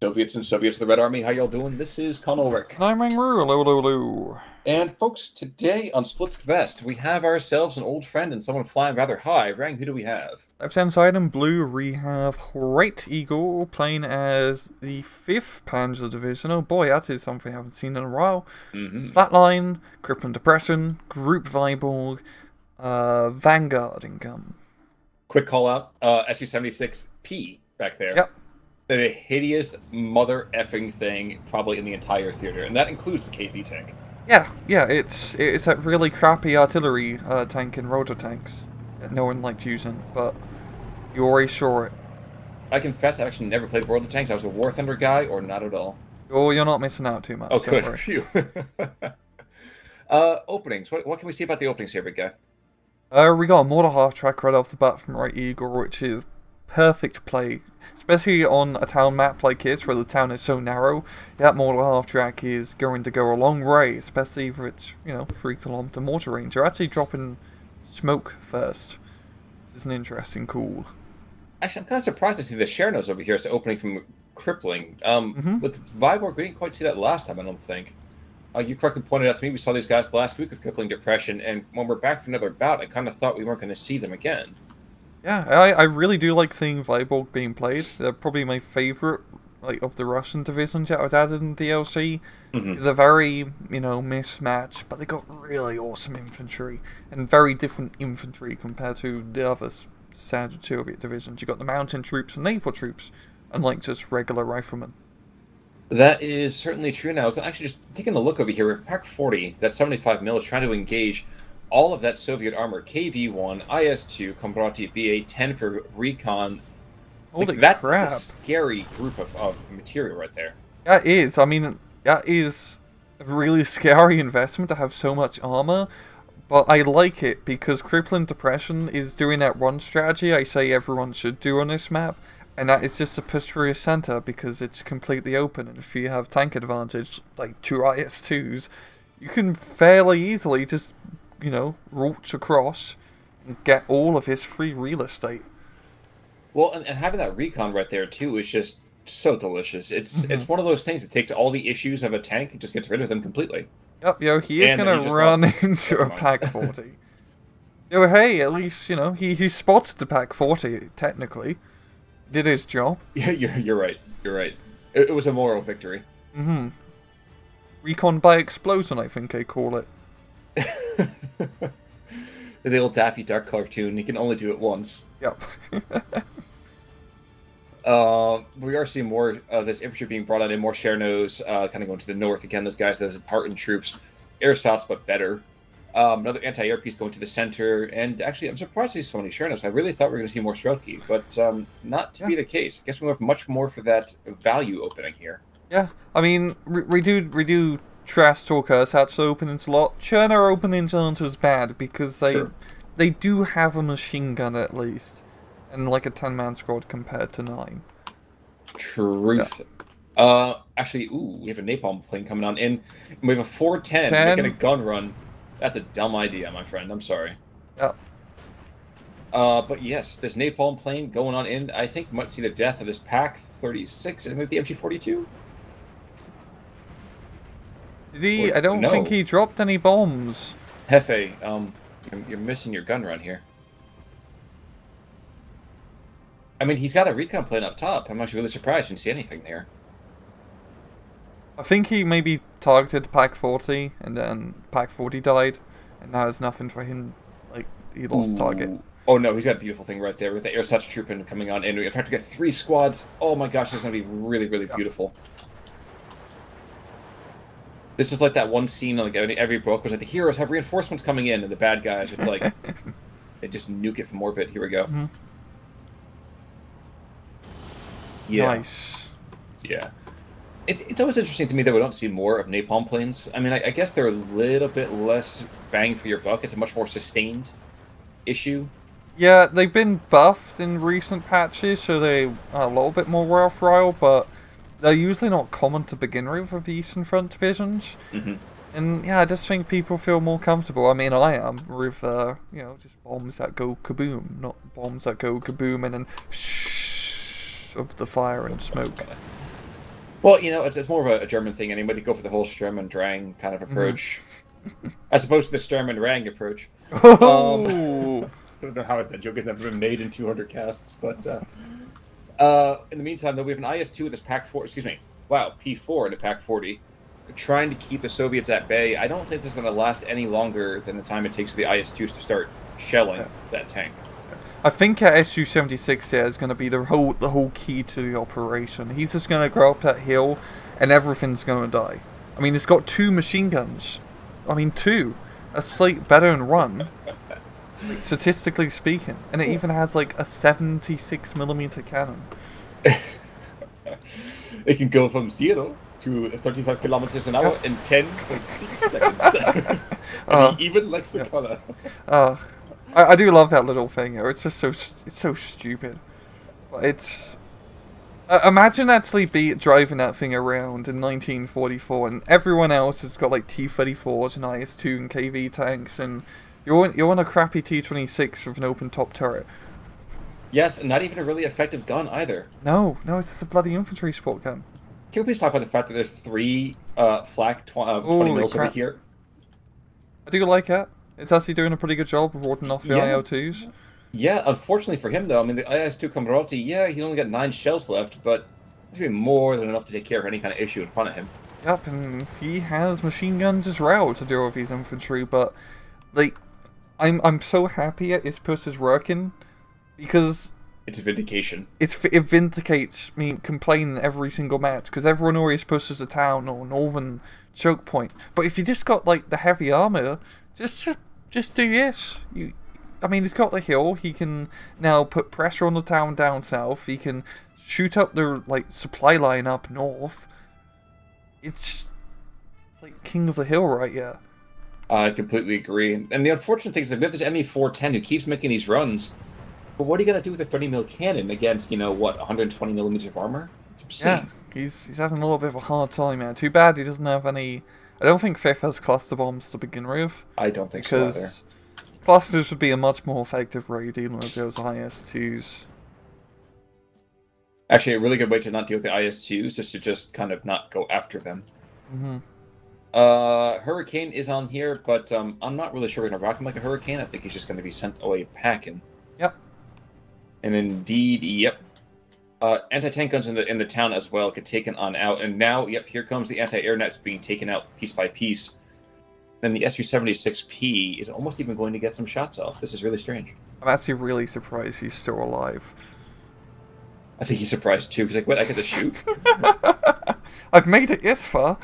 Soviets and Soviets of the Red Army, how y'all doing? This is Khan Ulrich. I'm Ru, hello, hello, hello. And folks, today on Splitsk Vest, we have ourselves an old friend and someone flying rather high. Rang, who do we have? Left hand side in blue, we have White Eagle playing as the 5th Panzer Division. Oh boy, that is something I haven't seen in a while. Mm-hmm. Flatline, Crippling Depression, Group Viborg, uh, Vanguard income. Quick call out uh, SU 76P back there. Yep. The hideous mother effing thing probably in the entire theater, and that includes the KV tank. Yeah, yeah, it's it's that really crappy artillery uh, tank and rotor tanks that no one liked using, but you always saw it. I confess, I actually never played World of Tanks. I was a War Thunder guy, or not at all. Oh, you're not missing out too much. Oh, good. Phew. uh, openings. What, what can we see about the openings here, big guy? Uh, we got a mortar half track right off the bat from White Eagle, which is perfect play, especially on a town map like this where the town is so narrow. That mortar half track is going to go a long way, especially for its you know three kilometer mortar range. You're actually dropping smoke first. This is an interesting call. Actually, I'm kind of surprised to see the Chernos over here. It's opening from Crippling. Um, Mhm. With Viborg, we didn't quite see that last time, I don't think. Uh, you correctly pointed out to me we saw these guys last week with Crippling Depression, and when we're back for another bout, I kind of thought we weren't going to see them again. Yeah, I, I really do like seeing Viborg being played. They're probably my favorite like of the Russian divisions that was added in DLC. Mhm. They're very, you know, mismatched, but they got really awesome infantry and very different infantry compared to the other standard Soviet divisions. You got the mountain troops and naval troops, unlike just regular riflemen. That is certainly true now. I was actually just taking a look over here. PaK 40, that 75 mil, is trying to engage all of that Soviet armor KV-1, IS-2, Kombrati BA-10 for recon. Holy Like, that's, crap! a scary group of, of material right there. That is, I mean, that is a really scary investment to have so much armor. But I like it because Crippling Depression is doing that one strategy I say everyone should do on this map, and that is just to push through your center because it's completely open. And if you have tank advantage, like two IS2s, you can fairly easily just, you know, roach across and get all of his free real estate. Well, and, and having that recon right there too is just so delicious. It's Mhm. it's one of those things that takes all the issues of a tank and just gets rid of them completely. Yep, yo, he is And gonna run into a PaK 40. yo, hey, at least, you know, he, he spots the PaK 40, technically. Did his job. Yeah, you're you're right. You're right. It, it was a moral victory. Mm-hmm. Recon by explosion, I think they call it. The old Daffy Duck cartoon. He can only do it once. Yep. Uh, we are seeing more of this infantry being brought out in, more Chernos, uh, kind of going to the north again. Those guys, those Tartan troops, air but better. Um, another anti-air piece going to the center, and actually, I'm surprised to see so many Chernos. I really thought we were going to see more Strelki, but um, not to be the case. I guess we have much more for that value opening here. yeah, I mean, we, we do we do trash talk us hatch openings a lot. Cherner openings aren't as bad because they Sure. they do have a machine gun at least. And like a 10 man squad compared to 9. Truth. Uh, actually, ooh, we have a napalm plane coming on in. And we have a 410 making a gun run. That's a dumb idea, my friend. I'm sorry. Yep. Uh, but yes, this napalm plane going on in, I think might see the death of this PaK 36 and maybe the MG42. Did he? Wait, I don't no. think he dropped any bombs. Hefe, um, you're, you're missing your gun run here. I mean, he's got a recon plane up top. I'm actually really surprised you didn't see anything there. I think he maybe targeted PaK 40 and then PaK 40 died. And now there's nothing for him. Like, he lost target. Oh no, he's got a beautiful thing right there with the air such trooping coming on in. We have to get three squads. Oh my gosh, this is gonna be really, really beautiful. This is like that one scene like every every book was like the heroes have reinforcements coming in and the bad guys it's like they just nuke it from orbit. Here we go. Mhm. Yeah. Nice. Yeah. It's, it's always interesting to me that we don't see more of napalm planes. I mean, I, I guess they're a little bit less bang for your buck. It's a much more sustained issue. Yeah, they've been buffed in recent patches, so they are a little bit more worthwhile, but they're usually not common to begin with with the Eastern Front divisions. hmm And yeah, I just think people feel more comfortable. I mean, I am with, uh, you know, just bombs that go kaboom, not bombs that go kaboom and then shh of the fire and smoke. Well, you know, it's, it's more of a, a German thing anyway to go for the whole Sturm and Drang kind of approach, as opposed to the Sturm and Drang approach. Oh. I don't know how that joke has never been made in 200 casts, but uh, uh, in the meantime, though, we have an IS-2 with this Pack 4. Excuse me. Wow, P4 in a PaK 40, trying to keep the Soviets at bay. I don't think this is going to last any longer than the time it takes for the IS-2s to start shelling Yeah. that tank. I think uh, SU-76 here is going to be the whole the whole key to the operation. He's just going to go up that hill, and everything's going to die. I mean, it's got two machine guns. I mean, two. A slight better than one, statistically speaking. And it even has like a 76 millimeter cannon. It can go from zero to 35 kilometers an hour in 10.6 seconds. Uh, he even likes the yeah. color. Uh, I, I do love that little thing. It's just so s- it's so stupid. But It's uh, imagine actually be driving that thing around in 1944, and everyone else has got like T-34s and IS-2 and KV tanks, and you're on, you're on a crappy T-26 with an open top turret. Yes, and not even a really effective gun either. No, no, it's just a bloody infantry support gun. Can we please talk about the fact that there's three uh, flak tw- uh, 20 Holy mils over here? I do like it. It's actually doing a pretty good job of warding off the Yeah. IL-2s. Yeah, unfortunately for him though, I mean the IS-2 Komroti, yeah, he's only got nine shells left, but it's gonna be more than enough to take care of any kind of issue in front of him. Yep, and he has machine guns as well to deal with his infantry, but like I'm I'm so happy at Ispus is working because It's a vindication. it's it vindicates me complaining every single match because everyone always pushes a town or northern choke point. But if you just got like the heavy armor, just just, just do this. You, I mean, he's got the hill. He can now put pressure on the town down south. He can shoot up the like supply line up north. It's it's like king of the hill right here. I completely agree. And the unfortunate thing is that we have this ME410 who keeps making these runs, but what are you gonna do with a 30 mil cannon against, you know, what, 120 millimeters of armor? It's. Yeah, he's he's having a little bit of a hard time, man. Too bad he doesn't have any. I don't think Fifth has cluster bombs to begin with. I don't think so either. because clusters would be a much more effective way of dealing with those IS-2s. Actually, a really good way to not deal with the IS-2s is to just kind of not go after them. hmm Uh, Hurricane is on here, but um, I'm not really sure we're gonna rock him like a Hurricane. I think he's just gonna be sent away packing. Yep. And indeed, yep. Uh, anti-tank guns in the in the town as well get taken on out, and now, yep, here comes the anti-air nets being taken out piece by piece. Then the Su-76P is almost even going to get some shots off. This is really strange. I'm actually really surprised he's still alive. I think he's surprised too. He's like, "Wait, I get to shoot?" I've made it this far.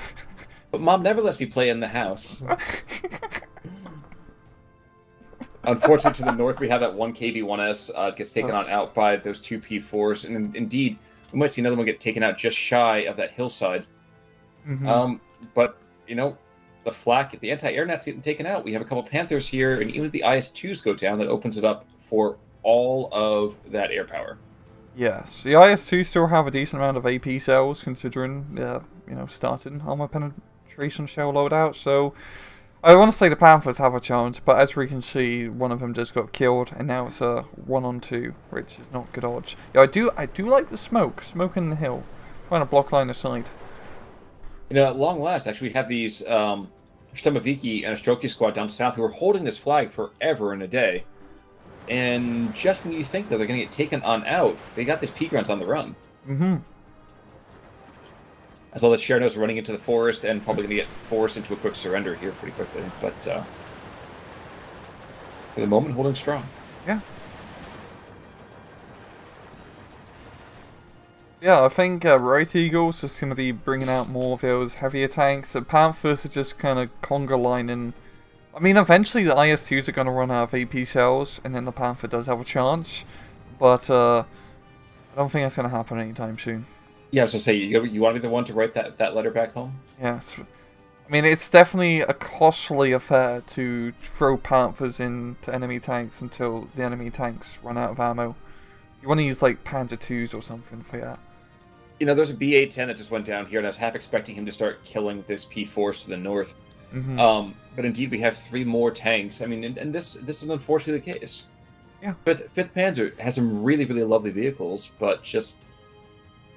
But mom never lets me play in the house. Unfortunately, to the north, we have that one KV-1S uh, gets taken on out by those two P4s, and in- indeed, we might see another one get taken out just shy of that hillside. Mhm. Um, but you know, the flak, the anti-air net's getting taken out. We have a couple Panthers here, and even if the IS-2s go down, that opens it up for all of that air power. yes, the IS-2 still have a decent amount of AP shells, considering uh, you know starting armor penetration shell loadout. So I want to say the Panthers have a chance, but as we can see, one of them just got killed, and now it's a one on two, which is not good odds. Yeah, I do I do like the smoke, smoke in the hill, trying to block line of sight. You know, at long last, actually, we have these um, Stemaviki and Ostroki squad down south who are holding this flag forever and a day. And just when you think that they're going to get taken on out, they got these P grunts on the run. Mm-hmm. As all the Chernos running into the forest and probably going to get forced into a quick surrender here pretty quickly. But uh, for the moment, holding strong. Yeah. Yeah, I think uh, White Eagles is going to be bringing out more of those heavier tanks. The Panthers are just kind of conga lining. I mean, eventually the IS-2s are going to run out of AP shells, and then the Panther does have a chance. But uh, I don't think that's going to happen anytime soon. Yeah, I was to say, you, you want to be the one to write that, that letter back home? Yeah, it's, I mean, it's definitely a costly affair to throw Panthers into enemy tanks until the enemy tanks run out of ammo. You want to use like Panzer twos or something for that. You know, there's a BA-10 that just went down here, and I was half expecting him to start killing this P-Force to the north. hmm Um, but indeed, we have three more tanks. I mean, and, and this this is unfortunately the case. Yeah. Fifth, Fifth Panzer has some really really lovely vehicles, but just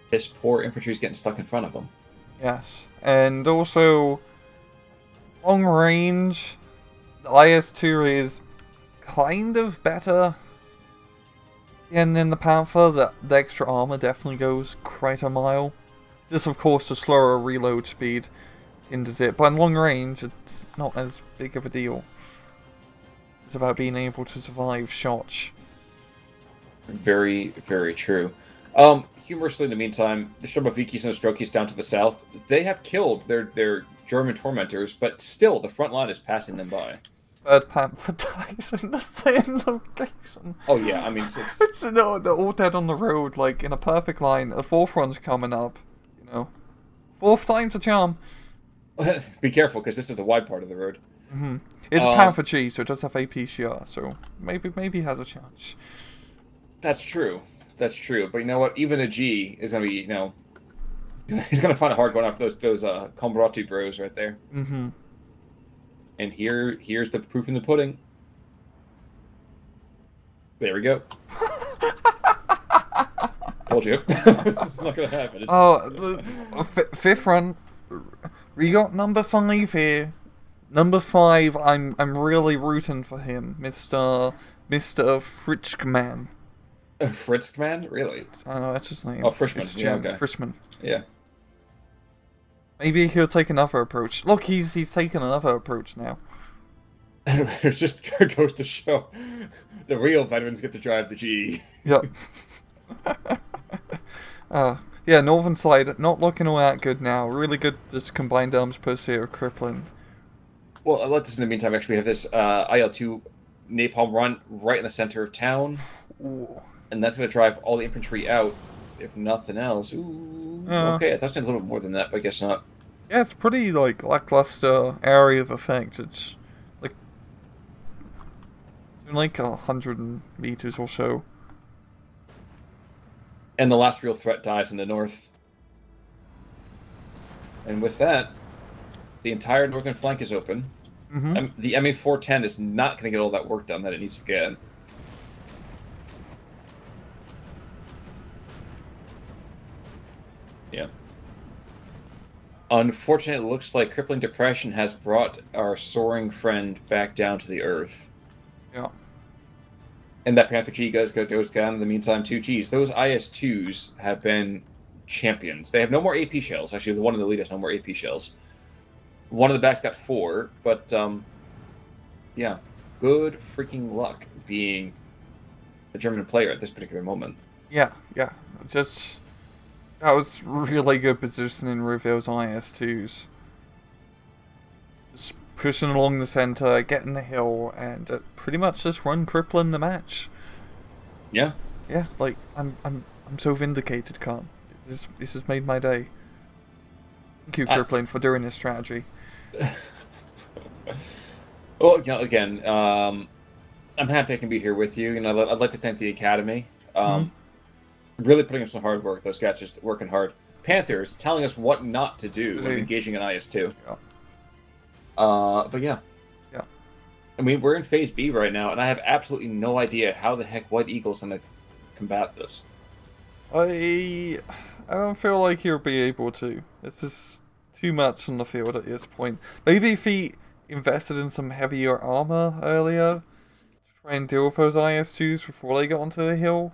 This poor infantry's getting stuck in front of them. Yes, and also long range. The IS-2 is kind of better. And then the Panther, the, the extra armor definitely goes quite a mile. This, of course, the slower reload speed hinders it, but in long range, it's not as big of a deal. It's about being able to survive shots. Very, very true. Um, humorously, in the meantime, the Stromovikis and the Strokis down to the south, they have killed their, their German tormentors, but still, the front line is passing them by. Third Panther dies in the same location. Oh yeah, I mean it's, it's, they're all dead on the road, like in a perfect line. A fourth one's coming up, you know. Fourth time's a charm. be careful because this is the wide part of the road. hmm It's Um, Panther G, so it does have APCR, so maybe maybe has a chance. That's true. That's true. But you know what? Even a G is gonna be, you know, he's gonna find it hard going after those those uh Combrati bros right there. Mm-hmm. And here here's the proof in the pudding. There we go. Told you. it's not gonna happen. It's- Oh, the f- fifth run. We got number five here. Number five. I'm I'm really rooting for him, Mister Mister Fritzkman. Fritzk man? Really? I know that's his name. Oh, Frischman, It's yeah, okay. Frischman. Yeah. Maybe he'll take another approach. Look, he's he's taking another approach now. it just goes to show the real veterans get to drive the G. Yep. uh, yeah, northern side not looking all that good now. Really good this combined arms pursuit of crippling. Well, let this in the meantime. Actually, we have this uh, IL-2 napalm run right in the center of town, Ooh. And that's going to drive all the infantry out, if nothing else. Ooh, Yeah. okay, I thought it a little bit more than that, but I guess not. Yeah, it's pretty like lackluster area of effect. It's like like a hundred meters or so. And the last real threat dies in the north. And with that, the entire northern flank is open. hmm Um, the ME410 is not going to get all that work done that it needs to get. Unfortunately, it looks like crippling depression has brought our soaring friend back down to the earth. Yeah. And that Panther G goes, goes down in the meantime, too. Geez, those IS-2s have been champions. They have no more AP shells. Actually, the one in the lead has no more AP shells. One of the backs got four, but um, yeah, good freaking luck being a German player at this particular moment. Yeah, yeah. Just that was really good positioning with those IS2s. Just pushing along the center, getting the hill, and uh, pretty much just run crippling the match. Yeah, Yeah, like I'm I'm I'm so vindicated, Khan. This this has made my day. Thank you, I- crippling, for doing this strategy. Well, you know, again, um, I'm happy I can be here with you. You know, I'd, I'd like to thank the Academy. Um, Really putting in some hard work. Those guys just working hard. Panthers telling us what not to do when engaging an IS-2. Yeah. Uh, but yeah. Yeah. I mean, we're in Phase B right now, and I have absolutely no idea how the heck White Eagle's going to combat this. I I don't feel like he'll be able to. It's just too much on the field at this point. Maybe if he invested in some heavier armor earlier to try and deal with those IS2s before they got onto the hill.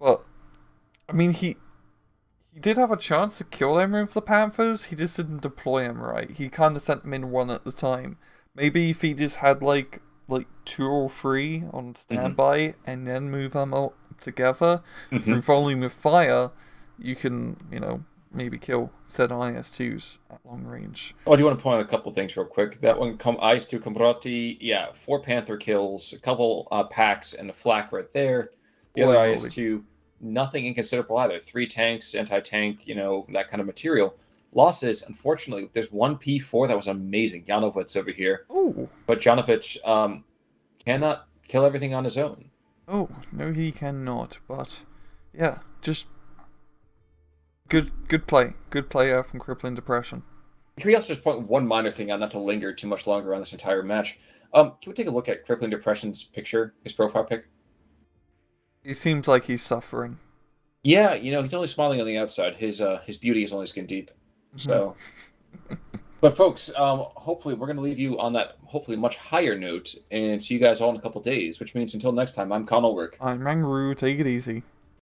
But I mean he he did have a chance to kill them with the Panthers, he just didn't deploy them right. He kinda sent them in one at the time. Maybe if he just had like like two or three on standby and then move them all together, through volume of fire, you can, you know, maybe kill said IS2s at long range. Oh, do you want to point out a couple things real quick? That one, com- IS2 Combrati, yeah, four Panther kills, a couple uh, packs, and a flak right there. The other IS two, nothing inconsiderable either. Three tanks, anti-tank, you know, that kind of material. Losses, unfortunately, there's one P4 that was amazing. Janovitz over here, Oh, but Janovich um, cannot kill everything on his own. oh, no, he cannot. But yeah, just good, good play, good player from Crippling Depression. Can we also just point one minor thing out, not to linger too much longer on this entire match? Um, can we take a look at Crippling Depression's picture, his profile pic? He seems like he's suffering. Yeah, you know, he's only smiling on the outside. His uh his beauty is only skin deep. So But folks, um, hopefully we're gonna leave you on that hopefully much higher note and see you guys all in a couple days, which means until next time, I'm Connell Work. I'm Rangroo, take it easy.